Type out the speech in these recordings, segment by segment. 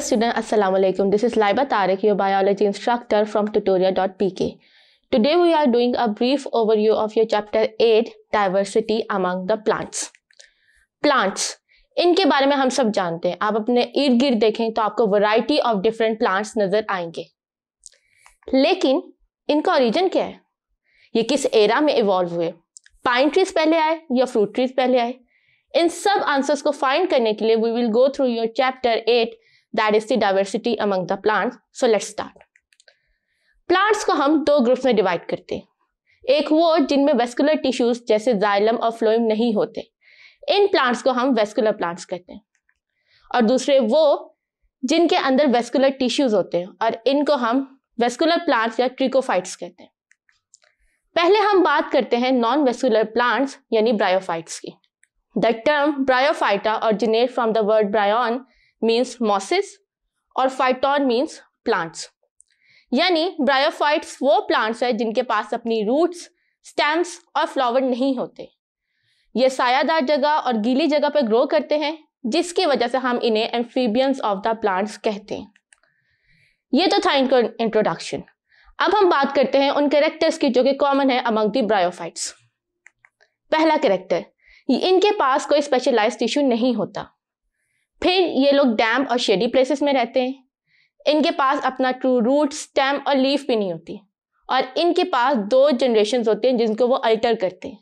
Student अस्सलाम वालेकुम this is Laiba Tariq your biology instructor from tutorial dot P K today we are doing a brief over of your chapter eight diversity among the plants plants इनके बारे में हम सब जानते हैं। आप अपने इर्द गिर्द देखें तो आपको वराइटी ऑफ़ डिफरेंट प्लांट्स नज़र आएँगे। लेकिन, इनका ओरिजन क्या है? ये किस एरा में इवॉल्व हुए? पाइन ट्रीज पहले आए या फ्रूट ट्रीज पहले आए? इन सब आंसर्स को फाइंड करने के लिए we will go through your chapter eight that is the diversity among the plants so let's start plants को हम दो ग्रुप्स में डिवाइड करते हैं। एक वो जिनमें वेस्कुलर टिश्यूज जैसे जाइलम और फ्लोइम नहीं होते। इन प्लांट्स को हम वेस्कुलर प्लांट्स कहते हैं। और दूसरे वो जिनके अंदर वेस्कुलर टिश्यूज होते हैं और इनको हम वेस्कुलर प्लांट्स या ट्रिकोफाइट्स कहते हैं। पहले हम बात करते हैं नॉन वेस्कुलर प्लांट्स यानी ब्रायोफाइट्स की। The term bryophyta originate from the word bryon means mosses और फाइटॉन मीन्स प्लांट्स यानी ब्रायोफाइट्स वो प्लांट्स है जिनके पास अपनी रूट्स स्टेम्स और फ्लावर नहीं होते। ये सायादार जगह और गीली जगह पर ग्रो करते हैं, जिसकी वजह से हम इन्हें एम्फीबियंस ऑफ़ द प्लांट्स कहते हैं। ये तो था इनका इंट्रोडक्शन अब हम बात करते हैं उन कैरेक्टर्स की जो कि कॉमन है अमंग दी ब्रायोफाइट्स पहला कैरेक्टर इनके पास कोई स्पेशलाइज टिश्यू नहीं होता। फिर ये लोग डैम और शेडी प्लेसेस में रहते हैं। इनके पास अपना ट्रू रूट स्टेम और लीफ भी नहीं होती। और इनके पास दो जनरेशन होते हैं जिनको वो अल्टर करते हैं।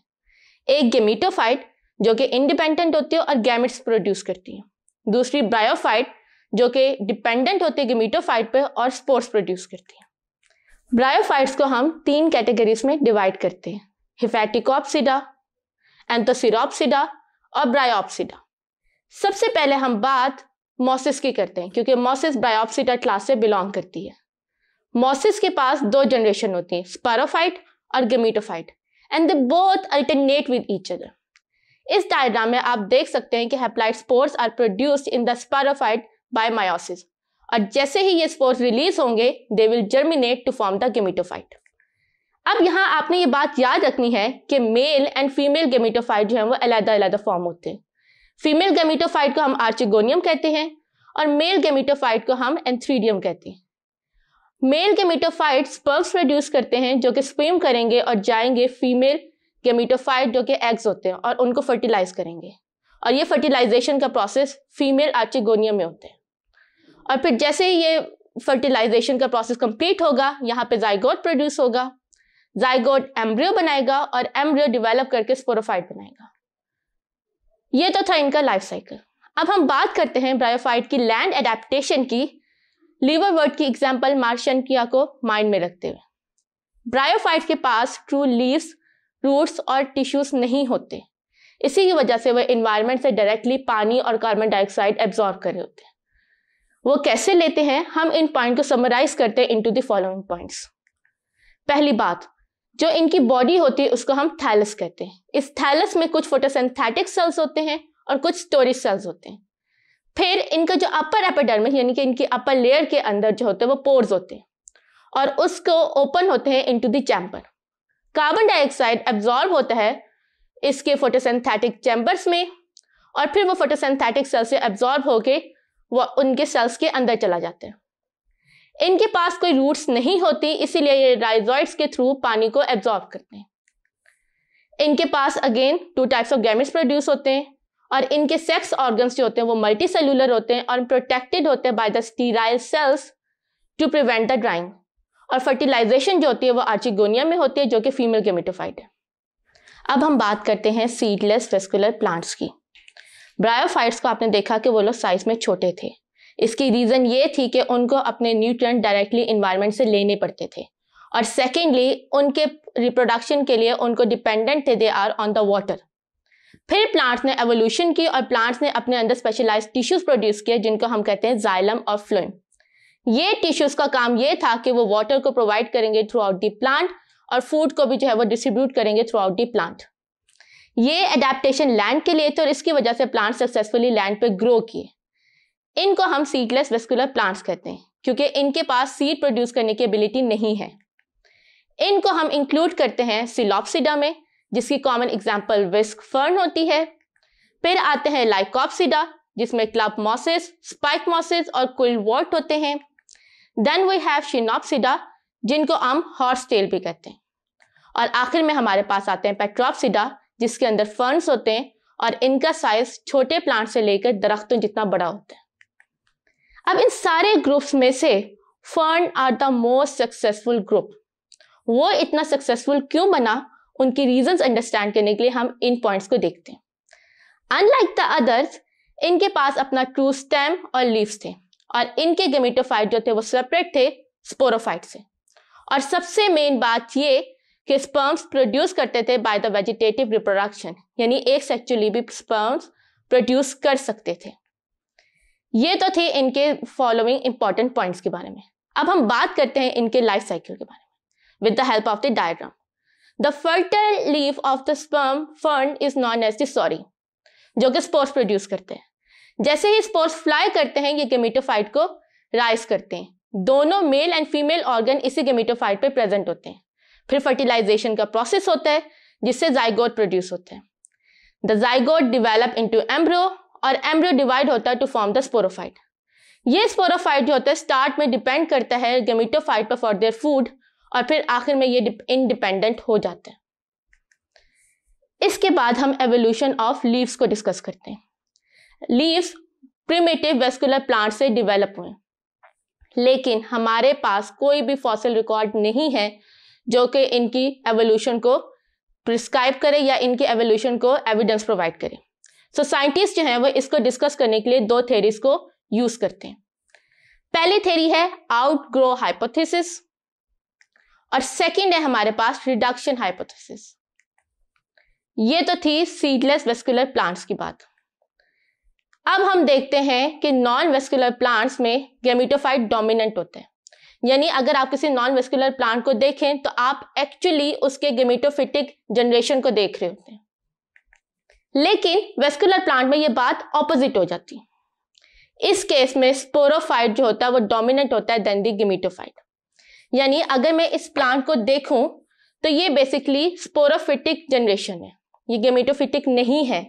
एक गेमिटोफाइट जो कि इंडिपेंडेंट होती है और गैमिट्स प्रोड्यूस करती है। दूसरी ब्रायोफाइट जो कि डिपेंडेंट होती है गेमिटोफाइट पर और स्पोर्ट्स प्रोड्यूस करती है। ब्रायोफाइट्स को हम तीन कैटेगरीज में डिवाइड करते हैं। हिफेटिकोप्सिडा एंथोसिरोप्सिडा और ब्रायोप्सिडा सबसे पहले हम बात मोसिस की करते हैं, क्योंकि मोसिस ब्रायोप्सिडा क्लास से बिलोंग करती है। मोसिस के पास दो जनरेशन होती हैं स्पारोफाइट और gametophyte and they both alternate with each other इस डायग्राम में आप देख सकते हैं कि haploid spores are produced in the sporophyte by meiosis और जैसे ही ये स्पोर्स रिलीज़ होंगे they will germinate to form the gametophyte अब यहाँ आपने ये बात याद रखनी है कि मेल एंड फीमेल गेमिटोफाइट जो है, वो अलग अलग फॉर्म होते हैं। फीमेल गेमिटोफाइट को हम आर्चिगोनियम कहते हैं और मेल गेमिटोफाइट को हम एंथ्रीडियम कहते हैं। मेल गेमिटोफाइट स्पर्म्स प्रोड्यूस करते हैं, जो कि स्पिम करेंगे और जाएँगे फीमेल गेमिटोफाइट जो कि एग्स होते हैं, और उनको फर्टिलाइज करेंगे। और ये फर्टिलाइजेशन का प्रोसेस फीमेल आर्चिगोनियम में होते हैं। और फिर जैसे ही ये फर्टिलाइजेशन का प्रोसेस कंप्लीट होगा, यहाँ पे जाइगोट प्रोड्यूस होगा। जाइगोट एम्ब्रियो बनाएगा और एम्ब्रियो डेवलप करके स्पोरोफाइट बनाएगा। ये तो था इनका लाइफ साइकिल अब हम बात करते हैं ब्रायोफाइट की लैंड एडेप्टेशन की लीवर वर्ड की एग्ज़ाम्पल मार्शन किया को माइंड में रखते हुए. ब्रायोफाइट के पास ट्रू लीव्स रूट्स और टिश्यूज नहीं होते. इसी की वजह से वह इन्वायरमेंट से डायरेक्टली पानी और कार्बन डाइऑक्साइड एब्जॉर्ब कर रहे होते हैं. वो कैसे लेते हैं? हम इन पॉइंट को समराइज करते हैं इनटू द फॉलोइंग पॉइंट्स पहली बात जो इनकी बॉडी होती है, उसको हम थैलस कहते हैं। इस थैलस में कुछ फोटोसिंथेटिक सेल्स होते हैं और कुछ स्टोरेज सेल्स होते हैं। फिर इनका जो अपर एपिडर्मिस यानी कि इनकी अपर लेयर के अंदर जो होते हैं, वो पोर्स होते हैं और उसको ओपन होते हैं into the chamber carbon dioxide absorb होता है इसके फोटोसिंथेटिक चैम्बर्स में और फिर वो फोटोसिंथेटिक सेल से एब्जॉर्ब होके वो उनके सेल्स के अंदर चला जाते हैं। इनके पास कोई रूट्स नहीं होती, इसीलिए ये राइजॉइड्स के थ्रू पानी को एब्जॉर्ब करते हैं। इनके पास again two types of gametes produce होते हैं और इनके सेक्स ऑर्गन्स जो होते हैं वो मल्टी सेलुलर होते हैं और प्रोटेक्टेड होते हैं by the sterile cells to prevent the drying और फर्टिलाइजेशन जो होती है वो आर्चिगोनिया में होती है जो कि फीमेल गेमिटोफाइट है। अब हम बात करते हैं सीडलेस वेस्कुलर प्लांट्स की। ब्रायोफाइट्स को आपने देखा कि वो लोग साइज़ में छोटे थे। इसकी रीज़न ये थी कि उनको अपने न्यूट्रिएंट डायरेक्टली इन्वायरमेंट से लेने पड़ते थे। और सेकेंडली उनके रिप्रोडक्शन के लिए उनको डिपेंडेंट थे they are on the water फिर प्लांट्स ने एवोल्यूशन की और प्लांट्स ने अपने अंदर स्पेशलाइज टिश्यूज प्रोड्यूस किए, जिनको हम कहते हैं जाइलम और फ्लोइम ये टिश्यूज का काम ये था कि वो वाटर को प्रोवाइड करेंगे थ्रू आउट दी प्लांट और फ़ूड को भी जो है वो डिस्ट्रीब्यूट करेंगे थ्रू आउट दी प्लांट ये अडेप्टेशन लैंड के लिए थे और इसकी वजह से प्लांट सक्सेसफुली लैंड पे ग्रो किए। इनको हम सीडलेस वेस्कुलर प्लांट्स कहते हैं, क्योंकि इनके पास सीड प्रोड्यूस करने की एबिलिटी नहीं है। इनको हम इंक्लूड करते हैं सिलॉप्सिडा में, जिसकी कॉमन एग्ज़ाम्पल विस्क फर्न होती है। फिर आते हैं लाइकॉप्सिडा जिसमें क्लब मॉसेस स्पाइक मॉसेस और कुल वॉट होते हैं। देन वी हैव शिनोपसिडा जिनको हम हॉर्स टेल भी कहते हैं। और आखिर में हमारे पास आते हैं पेट्रोपसिडा जिसके अंदर फर्न्स होते हैं और इनका साइज़ छोटे प्लांट से लेकर दरख्तों जितना बड़ा होता है। अब इन सारे ग्रुप्स में से fern are the most successful group वो इतना सक्सेसफुल क्यों बना? उनकी रीजंस अंडरस्टैंड करने के लिए हम इन पॉइंट्स को देखते हैं. अनलाइक द अदर्स इनके पास अपना ट्रू स्टेम और लीव्स थे और इनके गेमिटोफाइट जो थे वो सेपरेट थे स्पोरोफाइट से. और सबसे मेन बात ये कि स्पर्म्स प्रोड्यूस करते थे बाय द वेजिटेटिव रिप्रोडक्शन यानी एक सेक्चुअली भी स्पर्म्स प्रोड्यूस कर सकते थे. ये तो थे इनके फॉलोइंग इंपॉर्टेंट पॉइंट्स के बारे में। अब हम बात करते हैं इनके लाइफ साइकिल के बारे में with the help of the diagram the fertile leaf of the sperm fern is known as sorry जो कि स्पोर्ट्स प्रोड्यूस करते हैं। जैसे ही स्पोर्ट्स फ्लाई करते हैं, ये गेमिटोफाइट को राइज करते हैं। दोनों मेल एंड फीमेल ऑर्गन इसी गेमिटोफाइट पर प्रेजेंट होते हैं। फिर फर्टिलाइजेशन का प्रोसेस होता है, जिससे जाइगोट प्रोड्यूस होते हैं। The zygote develop into embryo और एम्ब्रो डिवाइड होता है टू फॉर्म द स्पोरोफाइट ये स्पोरोफाइट जो होता है स्टार्ट में डिपेंड करता है गेमिटोफाइट पर फॉर देयर फ़ूड और फिर आखिर में ये इनडिपेंडेंट हो जाते हैं. इसके बाद हम एवोल्यूशन ऑफ़ लीव्स को डिस्कस करते हैं. लीव्स प्रिमेटिव वेस्कुलर प्लांट से डिवेलप हुए लेकिन हमारे पास कोई भी फॉसिल रिकॉर्ड नहीं है जो कि इनकी एवोल्यूशन को प्रिस्क्राइब करे या इनके एवोल्यूशन को एविडेंस प्रोवाइड करे. सो so, साइंटिस्ट जो है वो इसको डिस्कस करने के लिए दो थेरीज को यूज़ करते हैं। पहली थेरी है आउट ग्रो हाइपोथेसिस और सेकंड है हमारे पास रिडक्शन हाइपोथेसिस ये तो थी सीडलेस वेस्कुलर प्लांट्स की बात। अब हम देखते हैं कि नॉन वेस्कुलर प्लांट्स में गेमिटोफाइट डोमिनेंट होते हैं। यानी अगर आप किसी नॉन वेस्कुलर प्लांट को देखें तो आप एक्चुअली उसके गेमिटोफिटिक जनरेशन को देख रहे होते हैं। लेकिन वेस्कुलर प्लांट में ये बात ऑपोजिट हो जाती। है इस केस में स्पोरोफाइट जो होता है वो डोमिनेंट होता है देन गेमिटोफाइट यानी अगर मैं इस प्लांट को देखूँ तो ये बेसिकली स्पोरोफिटिक जनरेशन है। ये गेमिटोफिटिक नहीं है।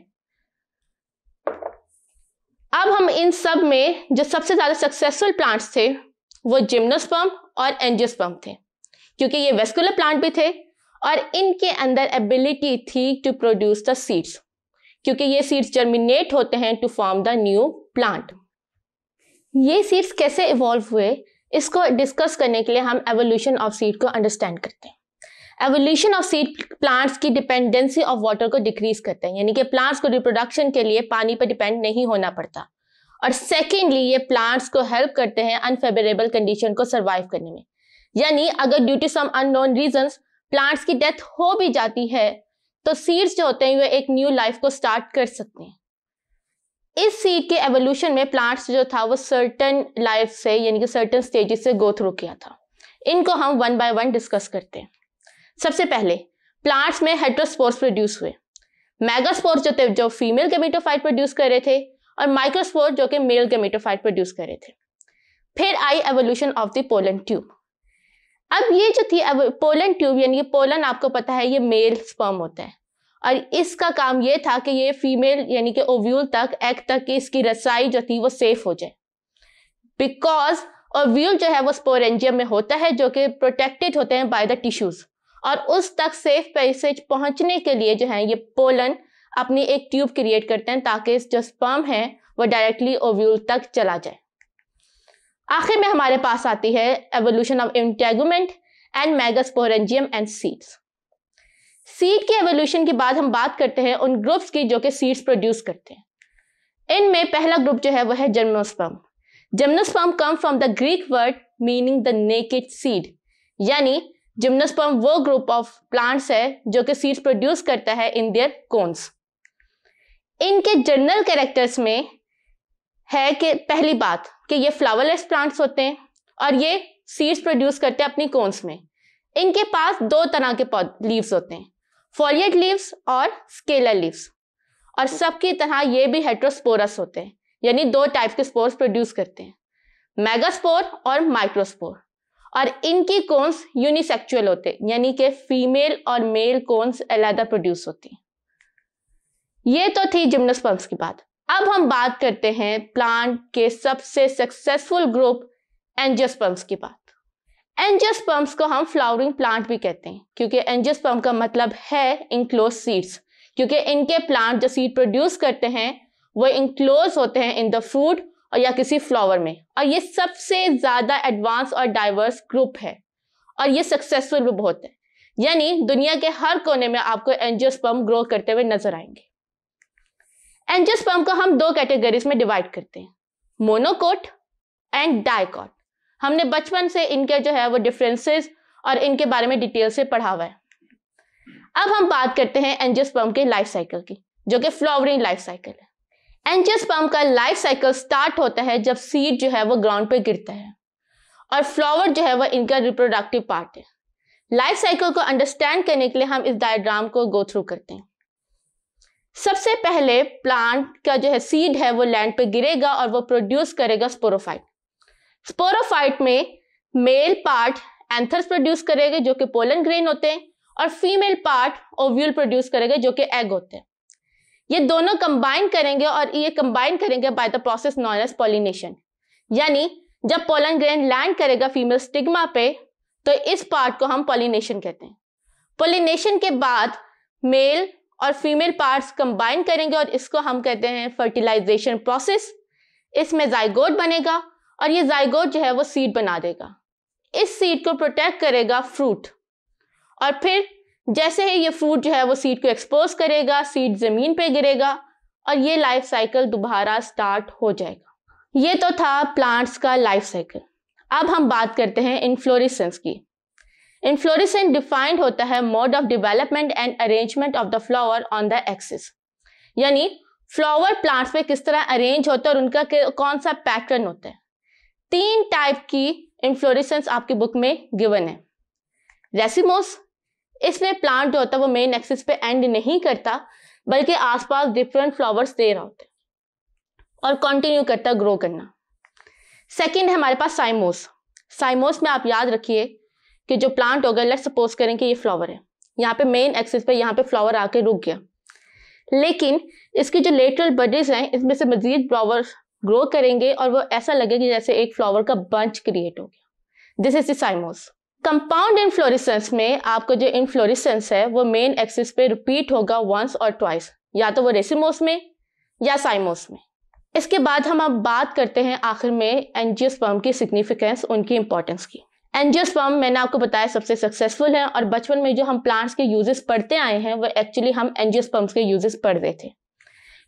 अब हम इन सब में जो सबसे ज़्यादा सक्सेसफुल प्लांट्स थे, वो जिम्नोस्पर्म और एंजियोस्पर्म थे। क्योंकि ये वेस्कुलर प्लांट भी थे और इनके अंदर एबिलिटी थी टू प्रोड्यूस द सीड्स क्योंकि ये सीड्स जर्मिनेट होते हैं to form the new plant ये सीड्स कैसे इवॉल्व हुए? इसको डिस्कस करने के लिए हम एवोल्यूशन ऑफ़ सीड को अंडरस्टैंड करते हैं. एवोल्यूशन ऑफ़ सीड प्लांट्स की डिपेंडेंसी ऑफ़ वाटर को डिक्रीज करते हैं. यानी कि प्लांट्स को रिप्रोडक्शन के लिए पानी पर डिपेंड नहीं होना पड़ता. और सेकेंडली ये प्लांट्स को हेल्प करते हैं अनफेवरेबल कंडीशन को सर्वाइव करने में. यानी अगर due to some unknown reason plants की डेथ हो भी जाती है तो सीड्स जो होते हैं, वे एक न्यू लाइफ को स्टार्ट कर सकते हैं। इस सीड के एवोल्यूशन में प्लांट्स जो था, वो सर्टन लाइफ से, यानी कि सर्टन स्टेजेस से गो थ्रू किया था। इनको हम वन बाय वन डिस्कस करते हैं। सबसे पहले प्लांट्स में हेट्रोस्पोर्स प्रोड्यूस हुए। मेगास्पोर्स जो थे, जो फीमेल गेमेटोफाइट प्रोड्यूस कर रहे थे, और माइक्रोस्पोर जो कि मेल गेमेटोफाइट प्रोड्यूस कर रहे थे। फिर आई evolution of the pollen tube अब ये जो थी, अब पोलन ट्यूब यानी पोलन आपको पता है, ये मेल स्पर्म होता है। और इसका काम ये था कि ये फीमेल, यानी कि ओव्यूल तक, एग तक की इसकी रसाई जो थी, वो सेफ़ हो जाए। बिकॉज़ ओव्यूल जो है, वो स्पोरेंजियम में होता है, जो कि प्रोटेक्टेड होते हैं बाय द टिश्यूज। और उस तक सेफ़ पैसेज पहुँचने के लिए जो है, ये पोलन अपनी एक ट्यूब क्रिएट करते हैं, ताकि जो स्पर्म है, वो डायरेक्टली ओव्यूल तक चला जाए। आखिर में हमारे पास आती है evolution of integument and megasporangium and seeds seed के एवोल्यूशन के बाद हम बात करते हैं उन ग्रुप्स की जो कि सीड्स प्रोड्यूस करते हैं। इनमें पहला ग्रुप जो है वह है जर्मोस्पर्म gymnosperm come from the Greek word meaning the naked seed यानी जिम्नोस्पर्म वो ग्रुप ऑफ़ प्लांट्स है जो कि सीड्स प्रोड्यूस करता है इन देयर कोन्स इनके जनरल कैरेक्टर्स में है कि पहली बात कि ये फ्लावरलेस प्लांट्स होते हैं और ये सीड्स प्रोड्यूस करते हैं अपनी कोन्स में। इनके पास दो तरह के लीव्स होते हैं फॉलियट लीव्स और स्केलर लीव्स और सबकी तरह ये भी हेट्रोस्पोरस होते हैं, यानी दो टाइप के स्पोर्स प्रोड्यूस करते हैं मेगास्पोर और माइक्रोस्पोर और इनकी कोन्स यूनिसेक्चुअल होते हैं, यानी कि फीमेल और मेल कोन्स अलहदा प्रोड्यूस होती हैं। ये तो थी जिम्नोस्पर्म्स की बात। अब हम बात करते हैं प्लांट के सबसे सक्सेसफुल ग्रुप एंजियोस्पर्म्स की बात। एंजियोस्पर्म्स को हम फ्लावरिंग प्लांट भी कहते हैं, क्योंकि एंजियोस्पर्म का मतलब है इंक्लोज सीड्स क्योंकि इनके प्लांट जो सीड प्रोड्यूस करते हैं, वो इंक्लोज होते हैं इन द फ्रूट और या किसी फ्लावर में। और ये सबसे ज़्यादा एडवांस और डाइवर्स ग्रुप है, और ये सक्सेसफुल भी बहुत है। यानी दुनिया के हर कोने में आपको एंजियोस्पर्म ग्रो करते हुए नज़र आएँगे। एंजियोस्पर्म को हम दो कैटेगरीज में डिवाइड करते हैं. मोनोकोट एंड डाइकोट हमने बचपन से इनके जो है वो डिफरेंसेस और इनके बारे में डिटेल से पढ़ा हुआ है. अब हम बात करते हैं एंजियोस्पर्म के लाइफ साइकिल की, जो कि फ्लावरिंग लाइफ साइकिल है. एंजियोस्पर्म का लाइफ साइकिल स्टार्ट होता है जब सीड जो है वो ग्राउंड पे गिरता है. और फ्लावर जो है वो इनका रिप्रोडक्टिव पार्ट है. लाइफ साइकिल को अंडरस्टैंड करने के लिए हम इस डायग्राम को गो थ्रू करते हैं. सबसे पहले प्लांट का जो है सीड है वो लैंड पे गिरेगा और वो प्रोड्यूस करेगा स्पोरोफाइट स्पोरोफाइट में मेल पार्ट एंथर्स प्रोड्यूस करेगा जो कि पोलन ग्रेन होते हैं और फीमेल पार्ट ओव्यूल प्रोड्यूस करेगा जो कि एग होते हैं. ये दोनों कंबाइन करेंगे और ये कंबाइन करेंगे by the process known as pollination यानी जब पोलन ग्रेन लैंड करेगा फीमेल स्टिग्मा पे तो इस पार्ट को हम पॉलिनेशन कहते हैं. पोलिनेशन के बाद मेल और फीमेल पार्ट्स कंबाइन करेंगे और इसको हम कहते हैं फर्टिलाइजेशन प्रोसेस इसमें जाइगोट बनेगा और ये जाइगोट जो है वो सीड बना देगा। इस सीड को प्रोटेक्ट करेगा फ्रूट और फिर जैसे ही ये फ्रूट जो है वो सीड को एक्सपोज करेगा सीड ज़मीन पे गिरेगा और ये लाइफ साइकिल दोबारा स्टार्ट हो जाएगा। ये तो था प्लांट्स का लाइफ साइकिल अब हम बात करते हैं इनफ्लोरिसेंस की। इनफ्लोरिसेंस डिफाइंड होता है mode of development and arrangement of the flower on the axis यानी फ्लावर प्लांट्स में किस तरह अरेंज होता है और उनका कौन सा पैटर्न होता है। तीन टाइप की इन्फ्लोरिसेंस आपकी बुक में गिवन है। रेसिमोस इसमें प्लांट जो होता है वो मेन एक्सिस पे एंड नहीं करता, बल्कि आसपास डिफरेंट फ्लावर्स दे रहा होता है और कंटिन्यू करता ग्रो करना। सेकंड है हमारे पास साइमोस साइमोस में आप याद रखिए कि जो प्लांट होगा लेट सपोज़ करें कि ये फ्लावर है। यहाँ पे मेन एक्सिस पे यहाँ पे फ्लावर आके रुक गया। लेकिन इसकी जो लेटरल बडीज हैं, इसमें से मजीद फ्लावर ग्रो करेंगे और वो ऐसा लगेगा जैसे एक फ्लावर का बंच क्रिएट हो गया। This is cymose compound inflorescence में आपको जो इनफ्लोरिसेंस है, वो मेन एक्सिस पे रिपीट होगा वंस और ट्वाइस या तो वो रेसिमोस में या साइमोस में। इसके बाद हम अब बात करते हैं आखिर में एंजियोस्पर्म की सिग्निफिकेंस उनकी इंपॉर्टेंस की। एंजियोस्पर्म मैंने आपको बताया सबसे सक्सेसफुल है, और बचपन में जो हम प्लांट्स के यूजेस पढ़ते आए हैं, वो एक्चुअली हम एंजियोस्पर्म्स के यूजेस पढ़ रहे थे।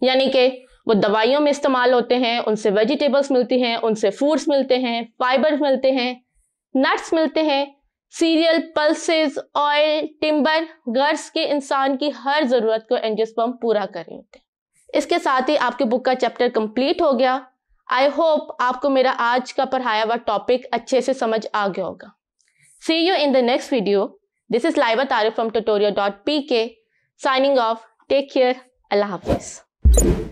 यानी कि वो दवाइयों में इस्तेमाल होते हैं, उनसे वेजिटेबल्स मिलती हैं, उनसे फ्रूट्स मिलते हैं फाइबर्स मिलते हैं नट्स मिलते हैं सीरियल पल्सेस ऑयल टिम्बर गर्स के इंसान की हर ज़रूरत को एंजियोस्पर्म पूरा कर रहे होते हैं। इसके साथ ही आपके बुक का चैप्टर कंप्लीट हो गया। आई होप आपको मेरा आज का पढ़ाया हुआ टॉपिक अच्छे से समझ आ गया होगा। See you in the next video this is Laiba Tarif from tutorial dot P K signing off take care अल्लाह हाफिज़